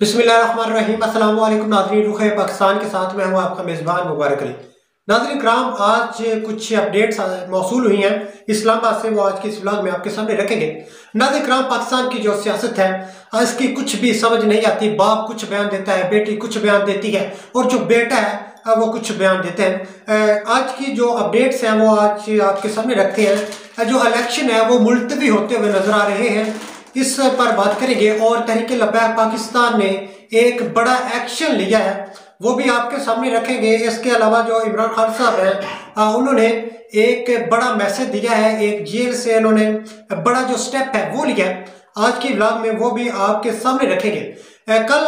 अस्सलाम वालेकुम नाजरीन, रुख पाकिस्तान के साथ मैं हूँ आपका मेज़बान मुबारक अली। नाजरीन कराम आज कुछ अपडेट्स मौसू हुई हैं। इस्लामाबाद से वो आज के इस ब्लॉग में आपके सामने रखेंगे। नाजरीन कराम पाकिस्तान की जो सियासत है, इसकी कुछ भी समझ नहीं आती। बाप कुछ बयान देता है, बेटी कुछ बयान देती है, और जो बेटा है वो कुछ बयान देते हैं। आज की जो अपडेट्स हैं, वो आज आपके सामने रखते हैं। जो इलेक्शन है, वो मुलतवी होते हुए नज़र आ रहे हैं। इस पर बात करेंगे और तहरीक लब्बैक पाकिस्तान ने एक बड़ा एक्शन लिया है। वो भी आपके सामने रखेंगे। इसके अलावा जो इमरान खान साहब हैं उन्होंने एक बड़ा मैसेज दिया है, एक जेल से उन्होंने बड़ा जो स्टेप है, वो लिया है। आज की ब्लॉग में वो भी आपके सामने रखेंगे। कल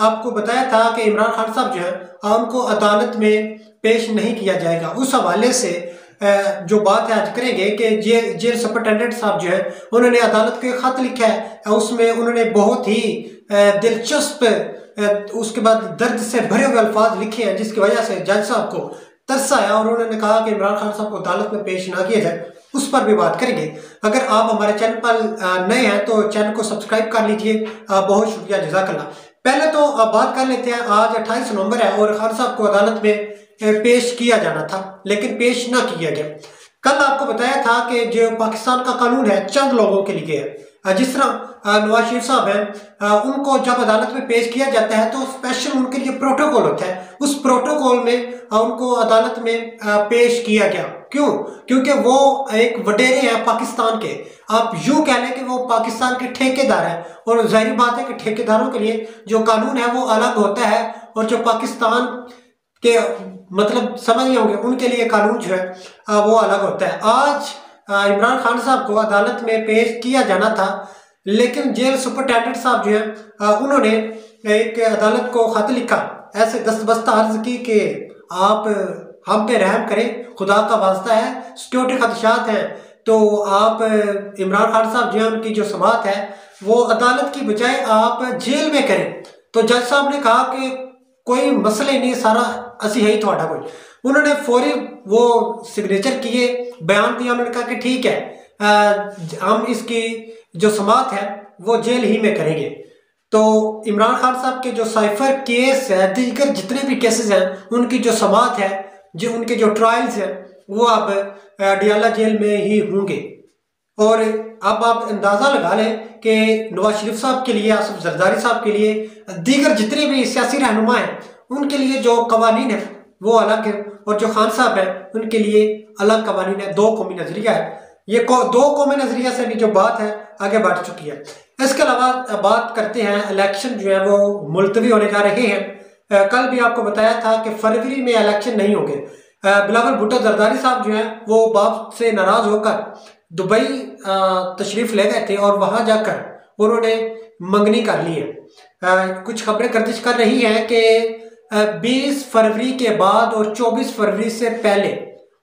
आपको बताया था कि इमरान खान साहब जो है उनको अदालत में पेश नहीं किया जाएगा। उस हवाले से जो बात है आज करेंगे कि जे, जेल सुपरिटेंडेंट साहब जो है, उन्होंने अदालत को खत लिखा है उसमें उन्होंने बहुत ही दिलचस्प उसके बाद दर्द से भरे हुए अल्फाज लिखे हैं, जिसकी वजह से जज साहब को तरस आया और उन्होंने कहा कि इमरान खान साहब को अदालत में पेश ना किया जाए, उस पर भी बात करेंगे। अगर आप हमारे चैनल पर नए हैं तो चैनल को सब्सक्राइब कर लीजिए। बहुत शुक्रिया जजाकल्ला पहले तो आप बात कर लेते हैं, आज 28 नवंबर है और खान साहब को अदालत में पेश किया जाना था, लेकिन पेश ना किया गया। कल आपको बताया था कि जो पाकिस्तान का कानून है, चंद लोगों के लिए है। जिस तरह नवाज़ शरीफ साहब हैं उनको जब अदालत में पेश किया जाता है तो स्पेशल उनके लिए प्रोटोकॉल होता है। उस प्रोटोकॉल में उनको अदालत में पेश किया गया। क्यों? क्योंकि वो एक वडेरे हैं पाकिस्तान के। आप यूँ कह लें कि वो पाकिस्तान के ठेकेदार हैं, और ज़ाहिर बात है कि ठेकेदारों के लिए जो कानून है, वो अलग होता है, और जो पाकिस्तान के मतलब समझ गए होंगे, उनके लिए कानून जो है वो अलग होता है। आज इमरान खान साहब को अदालत में पेश किया जाना था, लेकिन जेल सुपरिटेंडेंट साहब जो है उन्होंने एक अदालत को खत लिखा, ऐसे दस्तबस्ता अर्ज़ की कि आप, हम पे रहम करें, खुदा का वास्ता है सिक्योरिटी खदशात हैं तो आप, इमरान खान साहब जो है, उनकी जो समात है, वो अदालत की बजाय आप जेल में करें। तो जज साहब ने कहा कि कोई मसले नहीं, सारा असी है ही थोड़ा कोई। उन्होंने फौरी वो सिग्नेचर किए, बयान दिया, उन्होंने कहा कि ठीक है हम इसकी जो समात है, वो जेल ही में करेंगे। तो इमरान खान साहब के जो साइफर केस है, दीगर जितने भी केसेस हैं, उनकी जो समात है, जो उनके जो ट्रायल्स हैं, वो अब डियाला जेल में ही होंगे। और अब आप अंदाज़ा लगा लें कि नवाज़ शरीफ साहब के लिए, आसफ जरदारी साहब के लिए, दीगर जितने भी सियासी रहनुमा हैं उनके लिए जो कवानीन है वो अलग है। और जो खान साहब है उनके लिए अलग कवानीन है। दो कौमी नज़रिया है। ये को, दो कौमी नज़रिया से भी जो बात है आगे बढ़ चुकी है। इसके अलावा बात करते हैं इलेक्शन जो है वो मुलतवी होने जा रहे हैं। कल भी आपको बताया था कि फरवरी में इलेक्शन नहीं होंगे। बिलावल भुट्टो जरदारी साहब जो है वो बाप से नाराज़ होकर दुबई तशरीफ़ ले गए थे और वहाँ जाकर उन्होंने मंगनी कर ली है। कुछ खबरें गर्दिश कर रही हैं कि 20 फरवरी के बाद और 24 फरवरी से पहले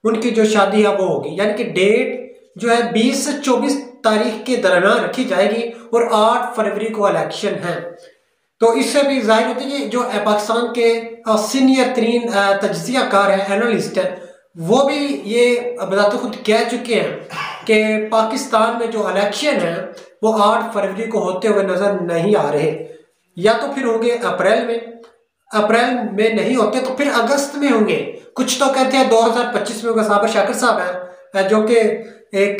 उनकी जो शादी है वो होगी। यानी कि डेट जो है 20 से 24 तारीख के दरमियान रखी जाएगी और 8 फरवरी को इलेक्शन है। तो इससे भी ज़ाहिर होती है कि जो पाकिस्तान के सीनियर तरीन तजिया कार है एनालिस्ट है, वो भी ये बताते खुद कह चुके हैं कि पाकिस्तान में जो इलेक्शन है, वो 8 फरवरी को होते हुए नज़र नहीं आ रहे। या तो फिर होंगे अप्रैल में अप्रैल में नहीं होते तो फिर अगस्त में होंगे। कुछ तो कहते हैं 2025 में होगा साबर शाकिर साहब हैं जो कि एक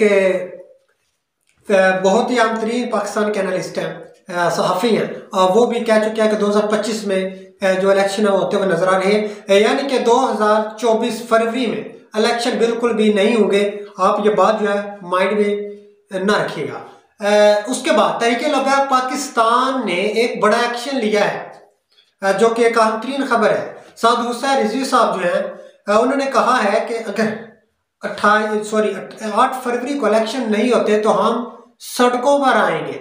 बहुत ही आम तरीन पाकिस्तान के एनालिस्ट हैं सहाफ़ी हैं, और वो भी कह चुके हैं कि 2025 में जो इलेक्शन है होते हुए नज़र आ रहे हैं। यानी कि 2024 फरवरी में इलेक्शन बिल्कुल भी नहीं होंगे। आप ये बात जो है माइंड में ना रखिएगा। उसके बाद तरीके लगा पाकिस्तान ने एक बड़ा एक्शन लिया है। जो कि एक अहम तरीन खबर है। साधु हुसैन रिजवी साहब जो है उन्होंने कहा है कि अगर अट्ठाईस सॉरी आठ फरवरी को इलेक्शन नहीं होते तो हम सड़कों पर आएँगे।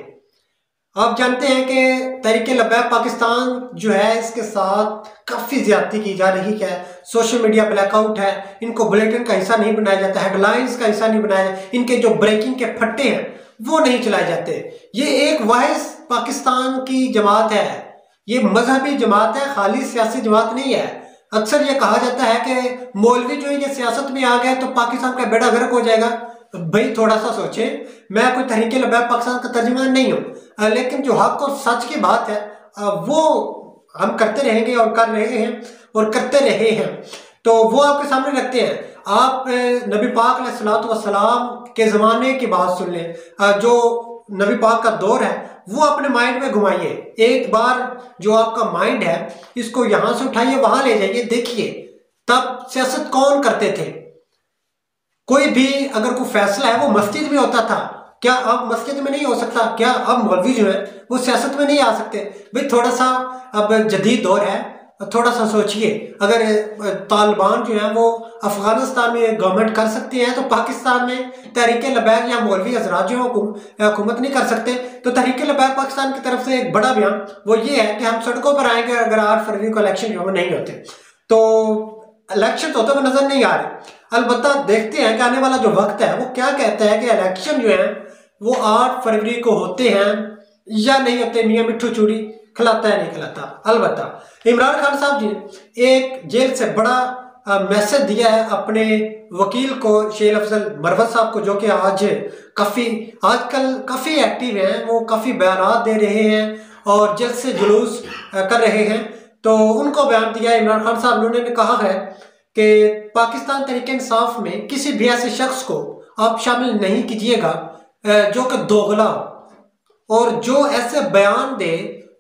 आप जानते हैं कि तरीके लबैक पाकिस्तान जो है, इसके साथ काफ़ी ज्यादती की जा रही है। सोशल मीडिया ब्लैकआउट है, इनको बुलेटिन का हिस्सा नहीं बनाया जाता हेडलाइंस का हिस्सा नहीं बनाया जाता इनके जो ब्रेकिंग के फट्टे हैं, वो नहीं चलाए जाते। ये एक वाहिस पाकिस्तान की जमात है। ये मजहबी जमात है, खाली सियासी जमात नहीं है। अक्सर ये कहा जाता है कि मौलवी जो है, ये सियासत में आ गए तो पाकिस्तान का बेड़ा गर्क हो जाएगा। भाई, थोड़ा सा सोचे, मैं कोई तरीके लबैक पाकिस्तान का तर्जमान नहीं हूँ। लेकिन जो हक और सच की बात है वो हम करते रहेंगे और कर रहे हैं और करते रहे हैं। तो वो आपके सामने रखते हैं। आप नबी पाक सलाम के ज़माने की बात सुन लें। जो नबी पाक का दौर है, वो अपने माइंड में घुमाइए। एक बार जो आपका माइंड है, इसको यहाँ से उठाइए, वहाँ ले जाइए, देखिए, तब सियासत कौन करते थे? कोई भी अगर कोई फैसला है, वो मस्जिद में होता था। क्या अब मस्जिद में नहीं हो सकता? क्या अब मौलवी जो है, वो सियासत में नहीं आ सकते? भाई, थोड़ा सा अब जदीद दौर है थोड़ा सा सोचिए, अगर तालिबान जो है वो अफ़गानिस्तान में गवर्नमेंट कर सकते हैं तो पाकिस्तान में तहरीक लबैक या मौलवी हजरात जो हुकूमत नहीं कर सकते। तो तहरीक लबैक पाकिस्तान की तरफ़ से एक बड़ा बयान, वो ये है कि हम सड़कों पर आएँगे, अगर आठ फरवरी को इलेक्शन जो नहीं होते। तो इलेक्शन तो होते हुए नज़र नहीं आ रहे। अलबत् देखते हैं कि आने वाला जो वक्त है, वो क्या कहता है कि इलेक्शन जो है, वो आठ फरवरी को होते हैं या नहीं होते मियाँ मिठू चूड़ी। खिलाता है, नहीं खिलाता? अलबत् इमरान खान साहब जी ने एक जेल से बड़ा मैसेज दिया है अपने वकील को शेर अफजल मरवत साहब को, जो कि आज काफ़ी, आजकल काफ़ी एक्टिव हैं, वो काफ़ी बयान दे रहे हैं और जल्द से जुलूस कर रहे हैं। तो उनको बयान दिया इमरान खान साहब ने। उन्होंने कहा है कि पाकिस्तान तरीके इंसाफ में किसी भी ऐसे शख्स को आप शामिल नहीं कीजिएगा जो कि दोगला और जो ऐसे बयान दे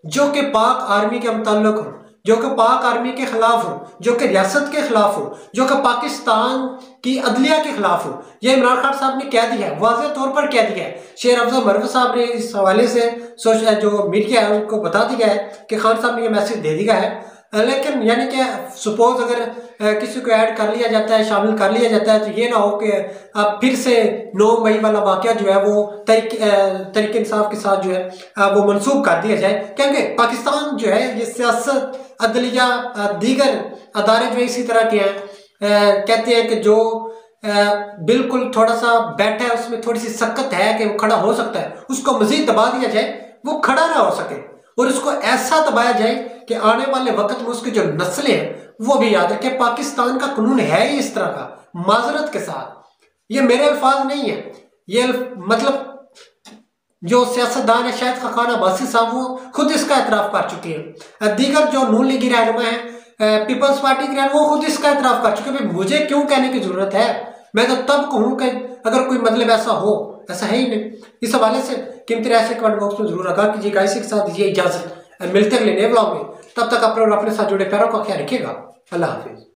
जो कि पाक आर्मी के मुतल हो, जो कि पाक आर्मी के खिलाफ हो, जो कि रियासत के खिलाफ हो, जो कि पाकिस्तान की अदलिया के खिलाफ हो। यह इमरान खान साहब ने कह दिया है वाज तौर पर कह दिया है। शेर अफजा मरव साहब ने इस हवाले से सोच जो मीडिया है, उनको बता दिया है कि खान साहब ने यह मैसेज दे दिया है। लेकिन यानी कि सपोज़ अगर किसी को ऐड कर लिया जाता है, शामिल कर लिया जाता है तो ये ना हो कि अब फिर से नौ मई वाला वाक़ जो है वो तरीके तरीके इंसाफ के साथ जो है वो मनसूख कर दिया जाए। क्योंकि पाकिस्तान जो है, ये सियासत, अदलिया दीगर अदारे जो इसी तरह के हैं। कहते हैं कि जो बिल्कुल थोड़ा सा बैठा है, उसमें थोड़ी सी सक्कत है कि वो खड़ा हो सकता है, उसको मजीद दबा दिया जाए, वो खड़ा ना हो सके। और उसको ऐसा दबाया जाए कि आने वाले वक्त में उसकी जो नस्लें हैं, वो भी याद रखें। पाकिस्तान का कानून है ही इस तरह का, माजरत के साथ। ये मेरे अल्फाज नहीं है। ये मतलब जो सियासतदान है, शायद खान अब्बासी साहब, वो खुद इसका एतराफ़ कर चुके हैं। दीगर जो नून लीगी रहनुमा है पीपल्स पार्टी के वो खुद इसका एतराफ़ कर चुके हैं। मुझे क्यों कहने की ज़रूरत है? मैं तो तब कहूँ कि अगर कोई मतलब ऐसा हो, ऐसा है ही नहीं। इस हवाले से कीमती ऐसे कमेंट बॉक्स में ज़रूर रखा कीजिएगा इसी के साथ दीजिए इजाज़त। मिलते अगले नए ब्लॉग में। तब तक अपने और अपने साथ जुड़े पैरों का ख्याल रखिएगा। अल्लाह हाफिज़।